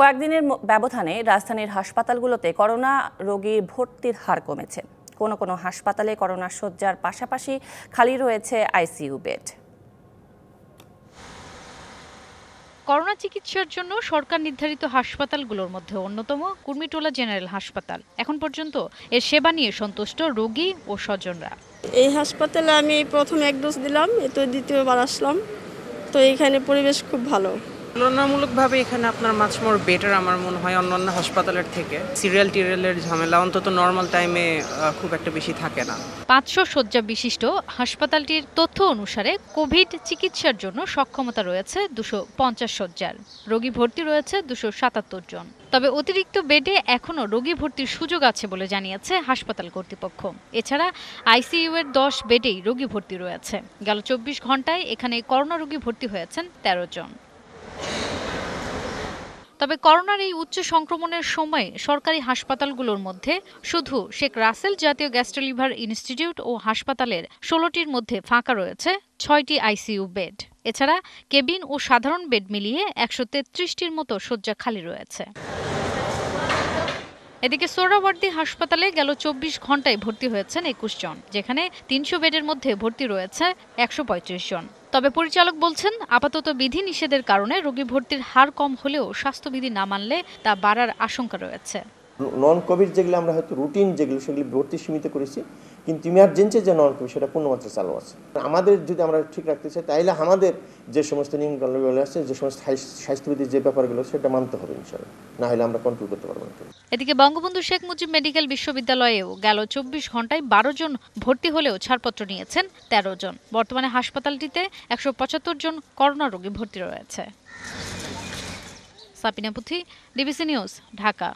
কয়েকদিনের ব্যবধানে রাজধানীর হাসপাতালগুলোতে করোনা রোগীর ভর্তির হার কমেছে। কোনো কোনো হাসপাতালে করোনা শয্যার পাশাপাশি খালি রয়েছে আইসিইউ বেড। করোনা চিকিৎসার জন্য সরকার নির্ধারিত হাসপাতালগুলোর মধ্যে অন্যতম কুর্মিটোলা জেনারেল হাসপাতাল। এখন পর্যন্ত এর সেবা নিয়ে সন্তুষ্ট রোগী ও স্বজনরা। এই হাসপাতালে আমি প্রথম এক ডোজ দিলাম এ তো দ্বিতীয়বার আসলাম। তো এইখানে পরিবেশ খুব ভালো। তুলনামূলকভাবে এখানে আপনার মাছ মোর বেটার আমার মনে হয় অন্যান্য হাসপাতালের থেকে। সিরিয়াল টিরিয়ালের ঝামেলা অন্তত নর্মাল টাইমে খুব একটা বেশি থাকে না। পাঁচশো শয্যা বিশিষ্ট হাসপাতালটির তথ্য অনুসারে কোভিড চিকিৎসার জন্য সক্ষমতা রয়েছে দুশো পঞ্চাশ শয্যার। রোগী ভর্তি রয়েছে দুশো সাতাত্তর জন। তবে অতিরিক্ত বেডে এখনও রোগী ভর্তির সুযোগ আছে বলে জানিয়েছে হাসপাতাল কর্তৃপক্ষ। এছাড়া আইসিইউ এর দশ বেডেই রোগী ভর্তি রয়েছে। গেল চব্বিশ ঘন্টায় এখানে করোনা রোগী ভর্তি হয়েছেন তেরো জন। তবে করোনার এই উচ্চ সংক্রমণের সময় সরকারি হাসপাতালগুলোর মধ্যে শুধু শেখ রাসেল জাতীয় গ্যাস্ট্রোলিভার ইনস্টিটিউট ও হাসপাতালের ষোলোটির মধ্যে ফাঁকা রয়েছে ছয়টি আইসিইউ বেড। এছাড়া কেবিন ও সাধারণ বেড মিলিয়ে একশো তেত্রিশটির মতো শয্যা খালি রয়েছে। এদিকে সোহরাওয়ার্দী হাসপাতালে গেল চব্বিশ ঘন্টায় ভর্তি হয়েছেন একুশ জন, যেখানে তিনশো বেডের মধ্যে ভর্তি রয়েছে একশো পঁয়ত্রিশ জন। তবে পরিচালক বলছেন, আপাতত বিধি নিষেধের কারণে রোগী ভর্তির হার কম হলেও স্বাস্থ্যবিধি না মানলে তা বাড়ার আশঙ্কা রয়েছে। নন কোভিড যেগুলো আমরা হয়তো রুটিন যেগুলো, সেগুলি ভর্তি সীমিত করেছি, কিন্তু ইমার্জেন্সি যে নন কোভিড সেটা পূর্ণমাত্রা চালু আছে। আমাদের যদি আমরা ঠিক রাখতে চাই তাহলে আমাদের যে সমস্ত নিয়মকানুনগুলো আছে, যে সমস্ত স্বাস্থ্য- স্বাস্থ্যবিধির যে ব্যাপারগুলো, সেটা মানতে হবে ইনশাল্লাহ না হলে আমরা কন্ট্রোল করতে পারব না এদিকে বঙ্গবন্ধু শেখ মুজিব মেডিকেল বিশ্ববিদ্যালয়েও গেল চব্বিশ ঘন্টায় বারো জন ভর্তি হলেও ছাড়পত্র নিয়েছেন তেরো জন। বর্তমানে হাসপাতালটিতে একশো পঁচাত্তর জন করোনা রোগী ভর্তি রয়েছে। সাপিনা পুথি, ডিবিসি নিউজ, ঢাকা।